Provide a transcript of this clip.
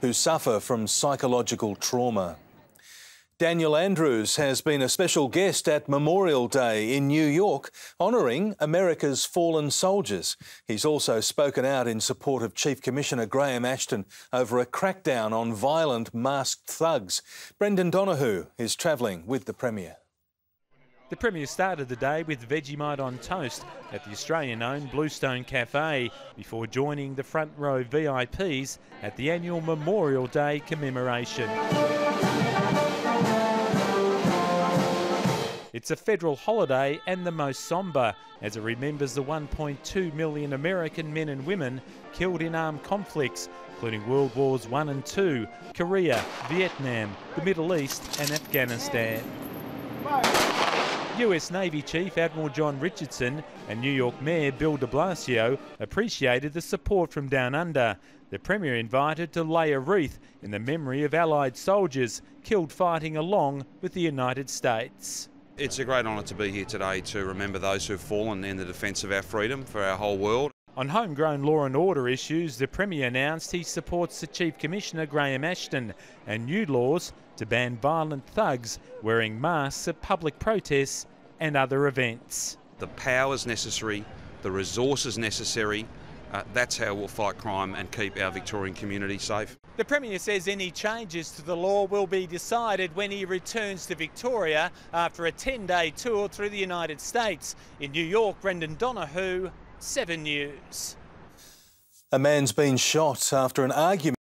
who suffer from psychological trauma. Daniel Andrews has been a special guest at Memorial Day in New York, honouring America's fallen soldiers. He's also spoken out in support of Chief Commissioner Graham Ashton over a crackdown on violent masked thugs. Brendan Donahue is travelling with the Premier. The Premier started the day with Vegemite on toast at the Australian-owned Bluestone Cafe before joining the front row VIPs at the annual Memorial Day commemoration. It's a federal holiday and the most sombre as it remembers the 1.2 million American men and women killed in armed conflicts, including World Wars I and II, Korea, Vietnam, the Middle East and Afghanistan. US Navy Chief Admiral John Richardson and New York Mayor Bill de Blasio appreciated the support from Down Under. The Premier invited to lay a wreath in the memory of Allied soldiers killed fighting along with the United States. It's a great honour to be here today to remember those who've fallen in the defence of our freedom for our whole world. On homegrown law and order issues, the Premier announced he supports the Chief Commissioner Graham Ashton and new laws to ban violent thugs wearing masks at public protests and other events. The powers necessary, the resources necessary, uh, that's how we'll fight crime and keep our Victorian community safe. The Premier says any changes to the law will be decided when he returns to Victoria after a 10 day tour through the United States. In New York, Brendan Donahue, 7 News. A man's been shot after an argument.